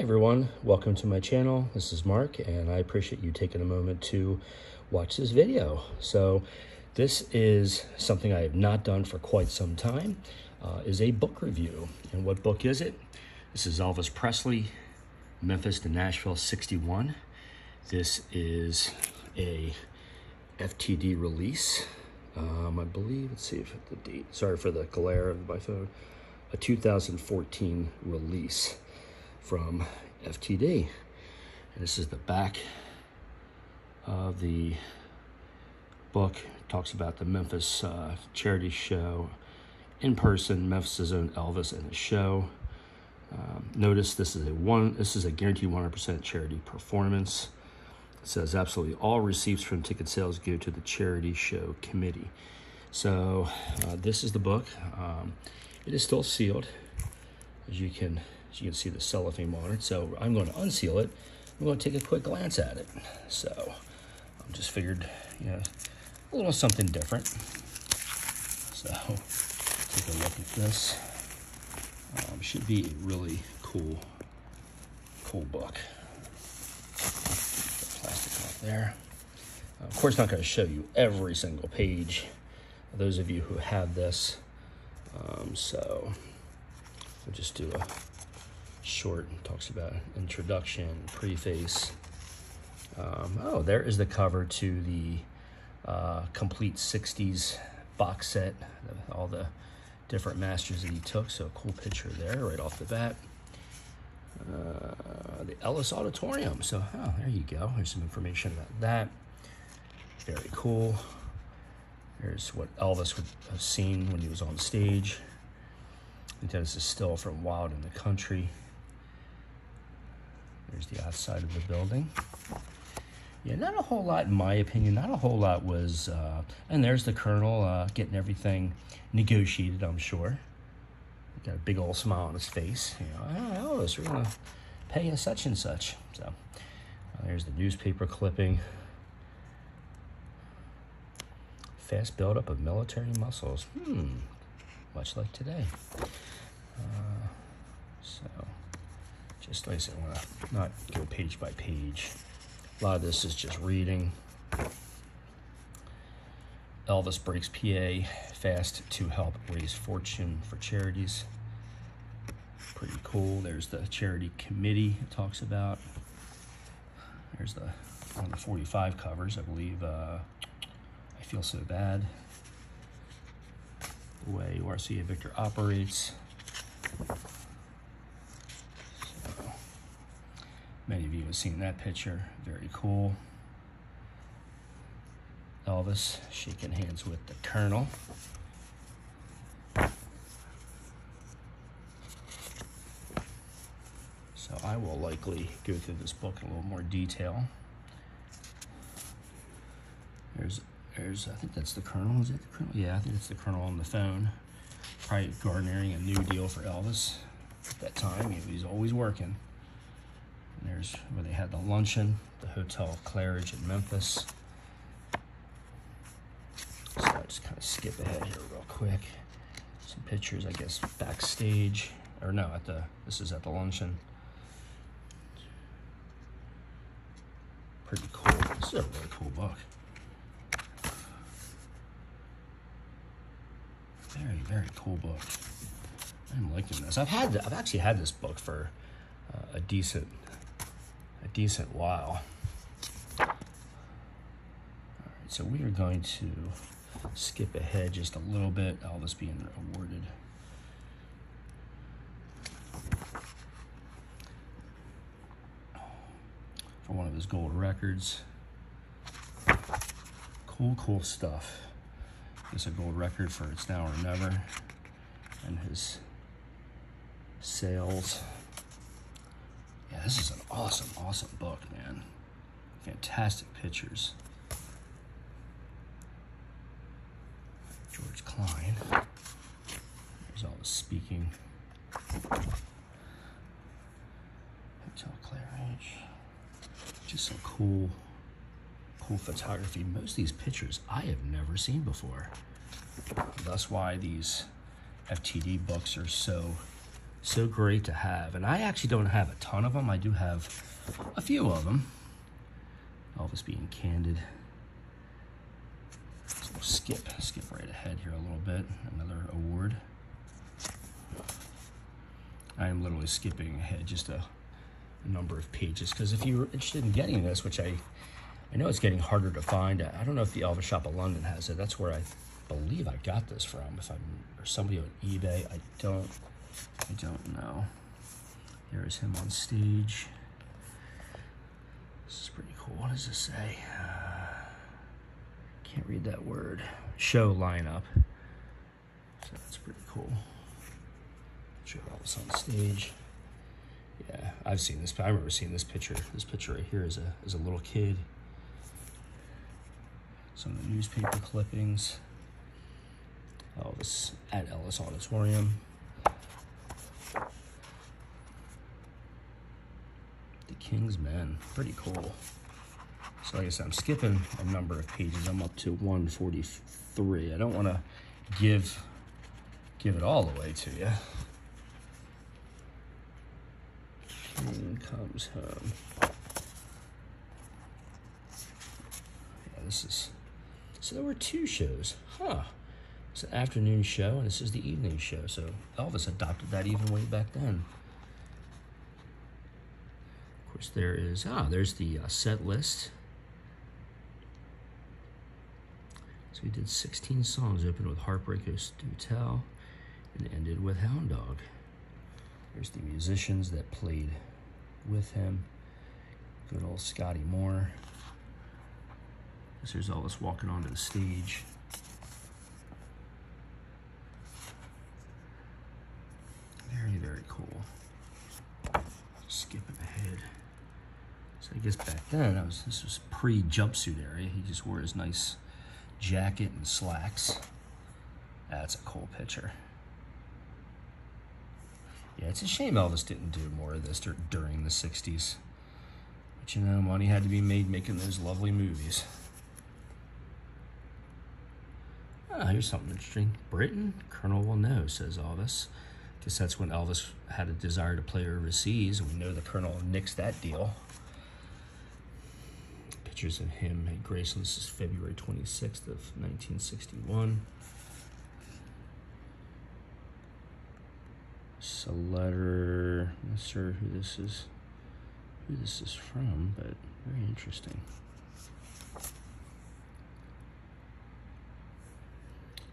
everyone, welcome to my channel. This is Mark and I appreciate you taking a moment to watch this video. So this is something I have not done for quite some time, uh, is a book review. And what book is it? This is Elvis Presley, Memphis to Nashville 61. This is a FTD release. Um, I believe, let's see if the date, sorry for the glare of my phone, a 2014 release from FTD. And this is the back of the book. It talks about the Memphis uh, charity show in person, Memphis' own Elvis and the show. Um, notice this is a one. This is a guaranteed 100% charity performance. It says absolutely all receipts from ticket sales go to the charity show committee. So uh, this is the book. Um, it is still sealed, as you can you can see the cellophane on it. So I'm going to unseal it. I'm going to take a quick glance at it. So I just figured, you know, a little something different. So take a look at this. Um, should be a really cool, cool book. Plastic off there. Of course, not going to show you every single page. Those of you who have this, um, so we'll just do a short talks about introduction, preface. Um, oh, there is the cover to the uh, complete 60s box set, all the different masters that he took. So, cool picture there right off the bat. Uh, the Ellis Auditorium. So, oh, there you go. There's some information about that. Very cool. Here's what Elvis would have seen when he was on stage. And this is still from Wild in the Country. There's the outside of the building. Yeah, not a whole lot, in my opinion. Not a whole lot was, uh, and there's the colonel uh, getting everything negotiated. I'm sure. Got a big old smile on his face. You know, oh, Elvis, we're gonna pay you such and such. So uh, there's the newspaper clipping. Fast buildup of military muscles. Hmm, much like today. Uh, so just like I said, I want to not go page by page. A lot of this is just reading. Elvis Breaks PA Fast to help raise fortune for charities. Pretty cool. There's the charity committee it talks about. There's the 45 covers, I believe. Uh, I feel so bad. The way RCA Victor operates. Many of you have seen that picture. Very cool. Elvis shaking hands with the Colonel. So I will likely go through this book in a little more detail. There's, there's, I think that's the Colonel. Is it the Colonel? Yeah, I think it's the Colonel on the phone. Probably garnering a new deal for Elvis at that time. He was always working. There's where they had the luncheon, the Hotel Claridge in Memphis. So I'll just kind of skip ahead here real quick. Some pictures, I guess, backstage. Or no, at the this is at the luncheon. Pretty cool. This is a really cool book. Very, very cool book. I'm liking this. I've had, I've actually had this book for uh, a decent a decent while. All right, so we are going to skip ahead just a little bit. Elvis being awarded. For one of his gold records. Cool, cool stuff. It's a gold record for It's Now or Never. And his sales. Yeah, this is an awesome, awesome book, man. Fantastic pictures. George Klein. There's all the speaking. Hotel Claridge. Just some cool, cool photography. Most of these pictures I have never seen before. That's why these FTD books are so so great to have. And I actually don't have a ton of them. I do have a few of them. Elvis being candid. So we'll skip, skip right ahead here a little bit. Another award. I am literally skipping ahead just a, a number of pages because if you're interested in getting this, which I I know it's getting harder to find. I don't know if the Elvis Shop of London has it. That's where I believe I got this from. If I'm or somebody on eBay, I don't I don't know. There's him on stage. This is pretty cool. What does this say? Uh, can't read that word. Show lineup. So that's pretty cool. Show Elvis on stage. Yeah, I've seen this. I remember seeing this picture. This picture right here is a is a little kid. Some of the newspaper clippings. Elvis at Ellis Auditorium. King's Men. Pretty cool. So like I said, I'm skipping a number of pages. I'm up to 143. I don't want to give give it all away to you. King comes home. Yeah, this is so there were two shows. Huh. It's an afternoon show, and this is the evening show. So Elvis adopted that even way back then. Course, there is, ah, there's the uh, set list. So we did 16 songs, opened with Heartbreak Do Tell, and ended with Hound Dog. There's the musicians that played with him. Good old Scotty Moore. There's Elvis walking onto the stage. Very, very cool. Skipping ahead. So I guess back then, was, this was pre-jumpsuit area. He just wore his nice jacket and slacks. That's a cool picture. Yeah, it's a shame Elvis didn't do more of this during the 60s. But you know, money had to be made making those lovely movies. Ah, here's something interesting. Britain? Colonel will know, says Elvis. Guess that's when Elvis had a desire to play overseas, and we know the Colonel nixed that deal. Pictures of him at Graceland. This is February 26th of 1961. It's a letter. I'm not sure who this is, who this is from, but very interesting.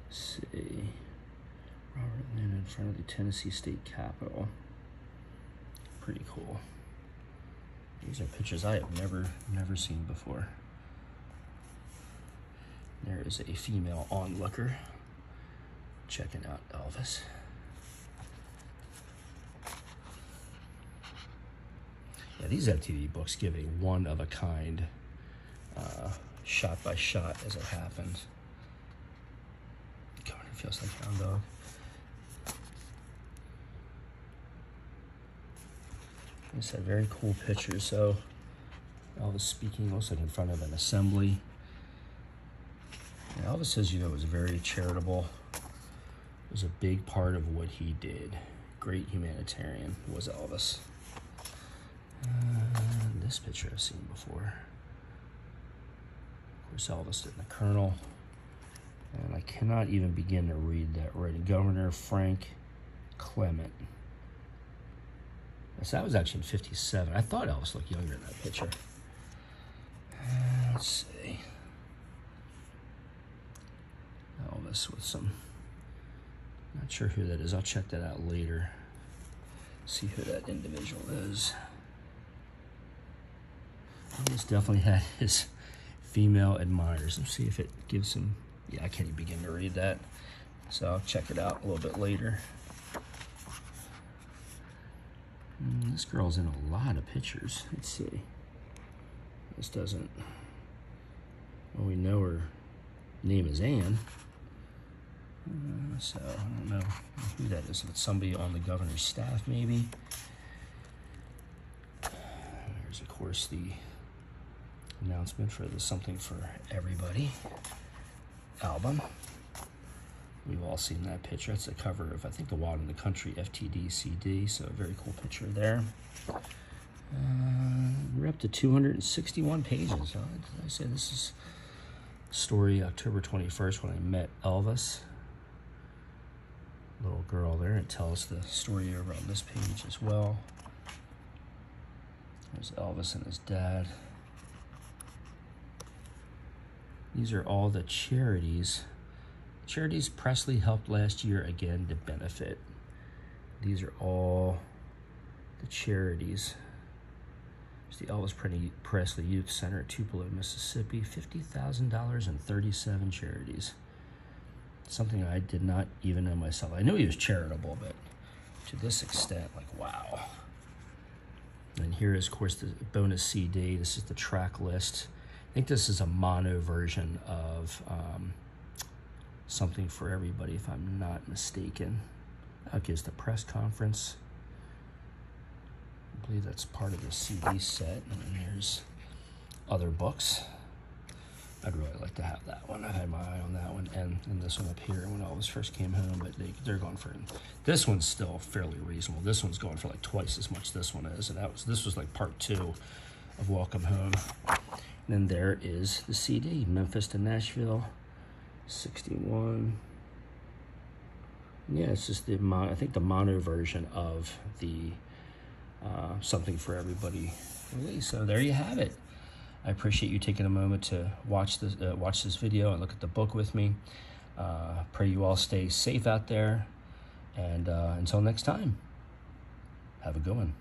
see. Robert Lynn in front of the Tennessee State Capitol. Pretty cool. These are pictures I have never, never seen before. There is a female onlooker checking out Elvis. Yeah, these FTD books give a one-of-a-kind uh, shot by shot as it happens feels like hound dog. It's a very cool picture. So Elvis speaking, like in front of an assembly. And Elvis says, you know, was very charitable. It was a big part of what he did. Great humanitarian was Elvis. Uh, this picture I've seen before. Of course, Elvis and the Colonel. And I cannot even begin to read that writing. Governor Frank Clement. So that was actually in 57. I thought Elvis looked younger in that picture. Uh, let's see. Elvis with some, not sure who that is. I'll check that out later. See who that individual is. Elvis definitely had his female admirers. Let's see if it gives him yeah, I can't even begin to read that. So I'll check it out a little bit later. Mm, this girl's in a lot of pictures. Let's see. This doesn't, well, we know her name is Anne. Uh, so I don't know who that is. If it's somebody on the governor's staff, maybe. There's, of course, the announcement for the Something for Everybody album. We've all seen that picture. That's the cover of, I think, the Wild in the Country FTD CD. So, a very cool picture there. Uh, we're up to 261 pages. Uh, I say this is story October 21st when I met Elvis. Little girl there. It tells the story over on this page as well. There's Elvis and his dad. These are all the charities. Charities Presley helped last year again to benefit. These are all the charities. It's the Elvis Presley Youth Center at Tupelo, Mississippi. $50,000 and 37 charities. Something I did not even know myself. I knew he was charitable, but to this extent, like, wow. And here is, of course, the bonus CD. This is the track list. I think this is a mono version of um, Something for Everybody, if I'm not mistaken. That gives the press conference. I believe that's part of the CD set. And then there's other books. I'd really like to have that one. I had my eye on that one and, and this one up here when Elvis first came home, but they, they're going for, this one's still fairly reasonable. This one's going for like twice as much this one is. And that was, this was like part two of Welcome Home. And then there is the CD, Memphis to Nashville, 61. Yeah, it's just the, I think the mono version of the uh, Something for Everybody release. So there you have it. I appreciate you taking a moment to watch this, uh, watch this video and look at the book with me. Uh, pray you all stay safe out there. And uh, until next time, have a good one.